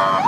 Uh-huh.